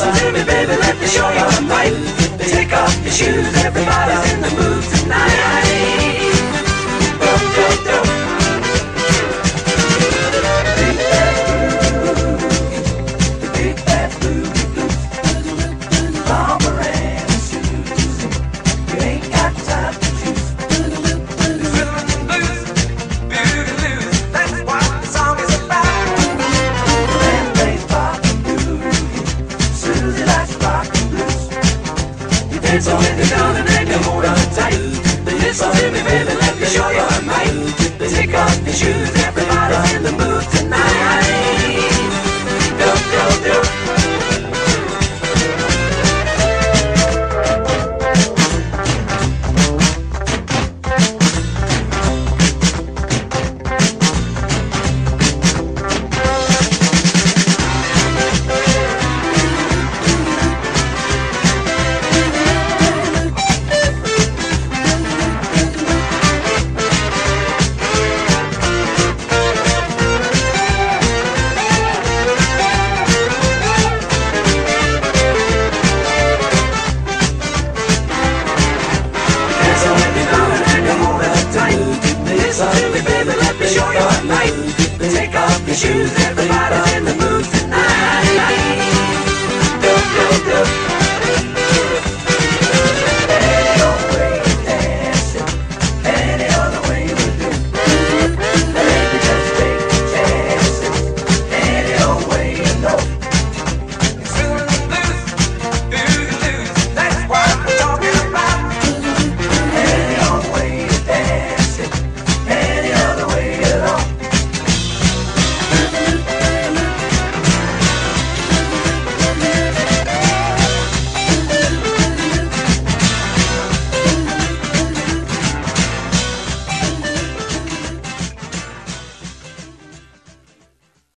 Listen me, baby, let me show you a fight. Take off your shoes, everybody's in the mood tonight. Go, go, go. Beat that boogie Dance on it, darling, and you hold on tight. Listen to me, baby, let me show you a might. Take off your shoes, it